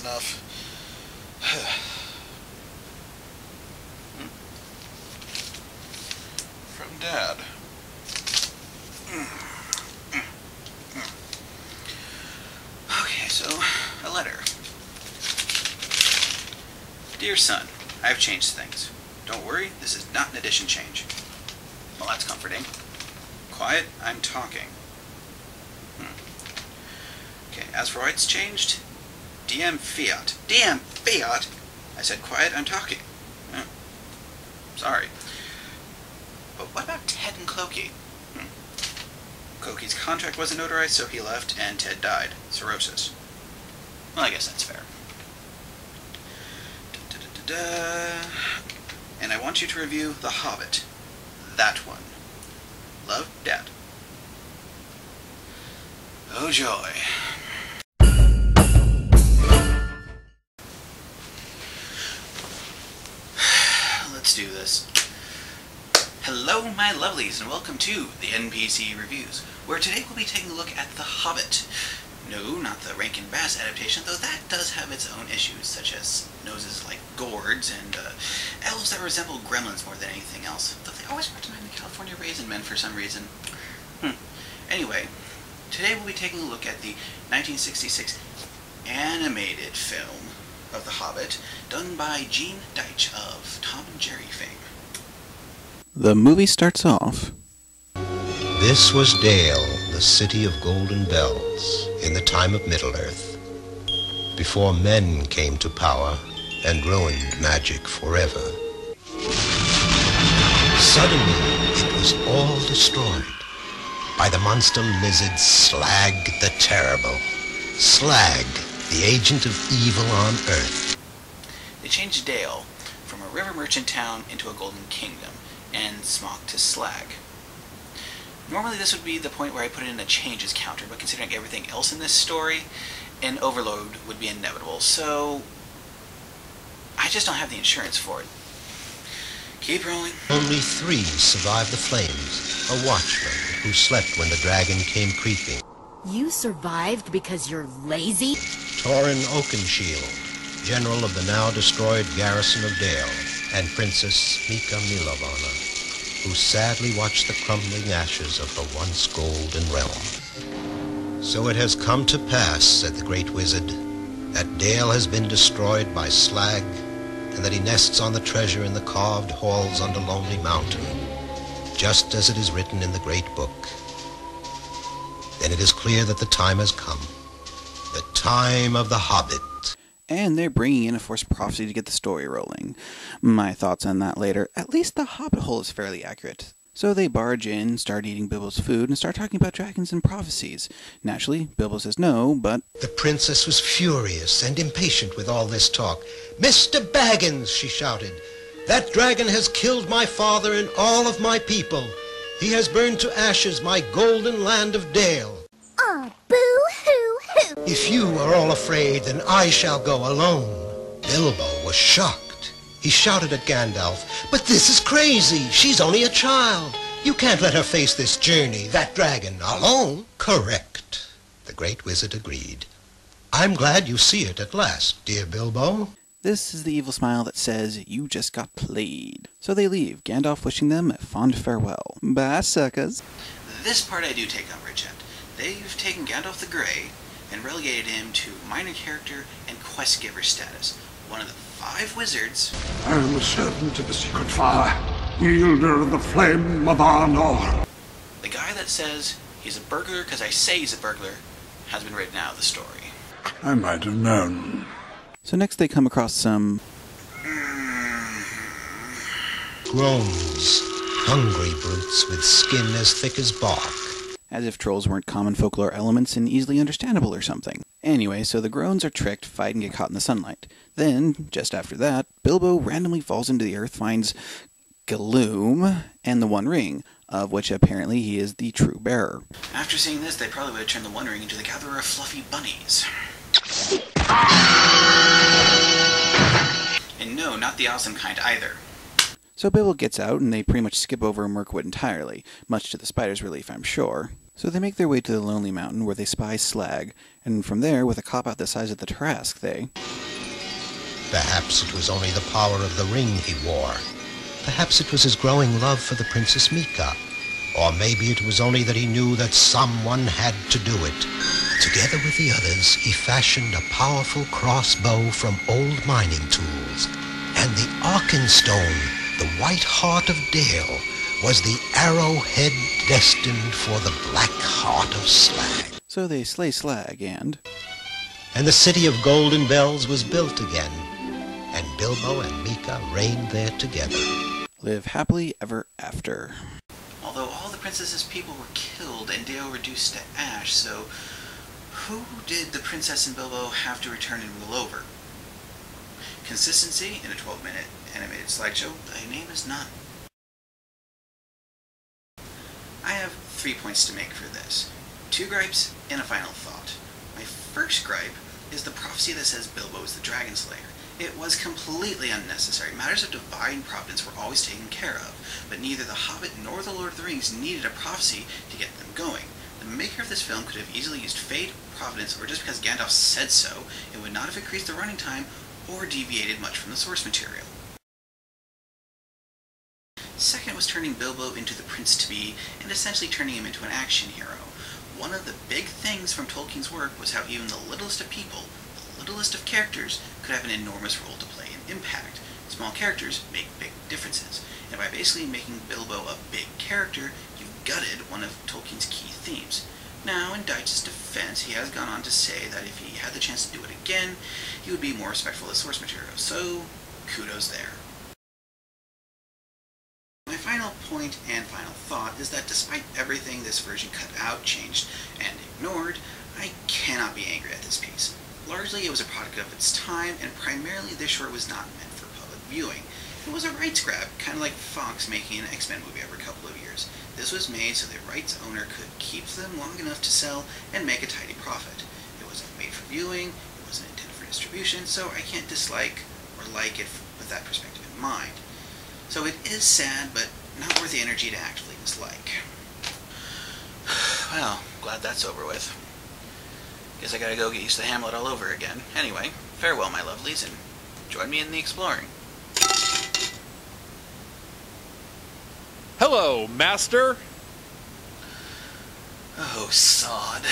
enough. From Dad. Okay, so a letter. Dear son, I've changed things. Don't worry, this is not an addition change. Well, that's comforting. Quiet, I'm talking. Hmm. Okay, as for why it's changed, DM Fiat. DM Fiat? I said quiet, I'm talking. Hmm. Sorry. But what about Ted and Clokey? Hmm. Contract wasn't notarized, so he left, and Ted died. Cirrhosis. Well, I guess that's fair. Da-da-da-da. And I want you to review The Hobbit. That one. Love, Dad. Oh joy. Let's do this. Hello, my lovelies, and welcome to the NPC Reviews, where today we'll be taking a look at The Hobbit. No, not the Rankin Bass adaptation, though that does have its own issues, such as noses like gourds and uh, elves that resemble gremlins more than anything else. Though they always mind the California Raisin Men for some reason. Hmm. Anyway, today we'll be taking a look at the 1966 animated film of The Hobbit, done by Gene Deitch of The movie starts off. This was Dale, the city of golden bells, in the time of Middle-earth, before men came to power and ruined magic forever. Suddenly, it was all destroyed by the monster lizard Slag the Terrible. Slag, the agent of evil on Earth. They changed Dale from a river merchant town into a golden kingdom, and Smaug to Slag. Normally this would be the point where I put in a changes counter, but considering everything else in this story, an overload would be inevitable, so I just don't have the insurance for it. Keep rolling. Only three survived the flames. A watchman who slept when the dragon came creeping. You survived because you're lazy? Thorin Oakenshield, general of the now destroyed garrison of Dale, and Princess Mika Milovana, who sadly watched the crumbling ashes of the once golden realm. So it has come to pass, said the great wizard, that Dale has been destroyed by Slag, and that he nests on the treasure in the carved halls under Lonely Mountain, just as it is written in the great book. Then it is clear that the time has come. The time of the Hobbit. And they're bringing in a forced prophecy to get the story rolling. My thoughts on that later. At least the Hobbit hole is fairly accurate. So they barge in, start eating Bilbo's food, and start talking about dragons and prophecies. Naturally, Bilbo says no, but The princess was furious and impatient with all this talk. Mr. Baggins, she shouted, that dragon has killed my father and all of my people. He has burned to ashes my golden land of Dale. Aw, boo-hoo-hoo. If you are all afraid, then I shall go alone. Bilbo was shocked. He shouted at Gandalf, But this is crazy. She's only a child. You can't let her face this journey, that dragon, alone. Correct. The great wizard agreed. I'm glad you see it at last, dear Bilbo. this is the evil smile that says, You just got played. So they leave, Gandalf wishing them a fond farewell. Bye, suckers. This part I do take umbrage at. They've taken Gandalf the Grey and relegated him to minor character and quest giver status. One of the five wizards I am a servant of the secret fire, wielder of the flame of Anor. The guy that says he's a burglar because I say he's a burglar has been written out of the story. I might have known. So next they come across some Groans, hungry brutes with skin as thick as bark. As if trolls weren't common folklore elements and easily understandable or something. Anyway, so the groans are tricked, fight, and get caught in the sunlight. Then, just after that, Bilbo randomly falls into the earth, finds Gloom and the One Ring, of which apparently he is the true bearer. After seeing this, they probably would have turned the One Ring into the gatherer of fluffy bunnies. And no, not the awesome kind either. So Bilbo gets out, and they pretty much skip over Mirkwood entirely, much to the spider's relief, I'm sure. So they make their way to the Lonely Mountain where they spy Slag, and from there, with a cop out the size of the Trask, they. Perhaps it was only the power of the ring he wore. Perhaps it was his growing love for the Princess Mika. Or maybe it was only that he knew that someone had to do it. Together with the others, he fashioned a powerful crossbow from old mining tools. And the Arkenstone, the white heart of Dale, was the arrowhead destined for the black heart of Slag. So they slay Slag and. And the city of Golden Bells was built again, and Bilbo and Mika reigned there together. live happily ever after. Although all the princess's people were killed and Dale reduced to ash, so who did the princess and Bilbo have to return and rule over? Consistency in a 12 minute animated slideshow, thy name is none. I have three points to make for this. Two gripes and a final thought. My first gripe is the prophecy that says Bilbo is the Dragon Slayer. It was completely unnecessary. Matters of divine providence were always taken care of, but neither The Hobbit nor The Lord of the Rings needed a prophecy to get them going. The maker of this film could have easily used fate, providence, or just because Gandalf said so, it would not have increased the running time or deviated much from the source material. Second was turning Bilbo into the Prince to Be, and essentially turning him into an action hero. One of the big things from Tolkien's work was how even the littlest of people, the littlest of characters, could have an enormous role to play and impact. Small characters make big differences, and by basically making Bilbo a big character, you've gutted one of Tolkien's key themes. Now, in Deitch's defense, he has gone on to say that if he had the chance to do it again, he would be more respectful of the source material, so kudos there. Point and final thought is that despite everything this version cut out, changed, and ignored, I cannot be angry at this piece. Largely, it was a product of its time, and primarily this short was not meant for public viewing. It was a rights grab, kind of like Fox making an X-Men movie every couple of years. This was made so the rights owner could keep them long enough to sell and make a tidy profit. It wasn't made for viewing, it wasn't intended for distribution, so I can't dislike or like it with that perspective in mind. So it is sad, but not worth the energy to actively dislike. Well, glad that's over with. Guess I gotta go get used to Hamlet all over again. Anyway, farewell, my lovelies, and join me in the exploring. Hello, Master. Oh, sod.